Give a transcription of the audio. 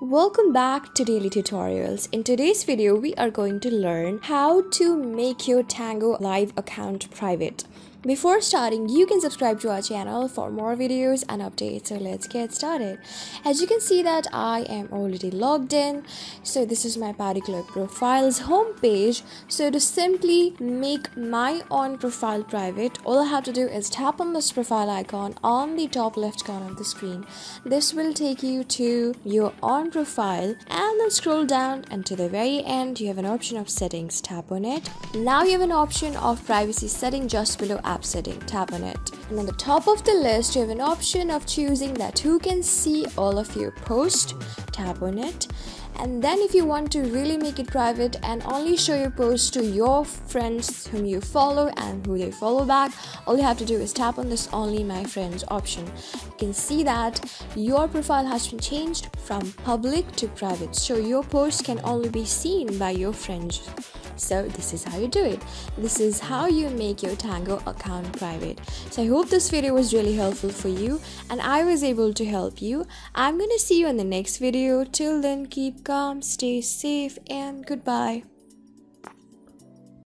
Welcome back to Daily Tutorials. In today's video, we are going to learn how to make your Tango Live account private. Before starting, you can subscribe to our channel for more videos and updates. So let's get started. As you can see that I am already logged in. So this is my particular profile's homepage. So to simply make my own profile private, all I have to do is tap on this profile icon on the top left corner of the screen. This will take you to your own profile and then scroll down and to the very end you have an option of settings. Tap on it. Now you have an option of privacy setting just below app setting. Tap on it. And on the top of the list, you have an option of choosing that who can see all of your posts. Tap on it. And then, if you want to really make it private and only show your posts to your friends whom you follow and who they follow back, all you have to do is tap on this Only My Friends option. You can see that your profile has been changed from public to private, so your posts can only be seen by your friends. So this is how you do it. This is how you make your Tango account private. So I hope this video was really helpful for you and I was able to help you. I'm to see you in the next video. Till then, keep calm, stay safe and goodbye.